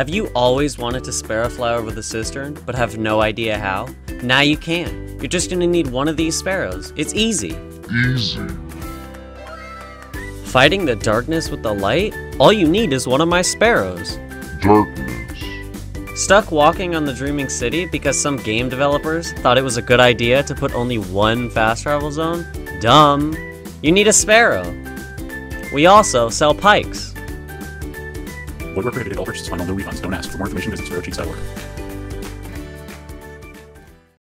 Have you always wanted to sparrow fly over the cistern, but have no idea how? Now you can. You're just gonna need one of these sparrows. It's easy. Easy. Fighting the darkness with the light? All you need is one of my sparrows. Darkness. Stuck walking on the Dreaming City because some game developers thought it was a good idea to put only one fast travel zone? Dumb. You need a sparrow. We also sell pikes. Woodwork prohibited all purchases funded on no refunds. Don't ask. For more information, visit sparrowcheats.org.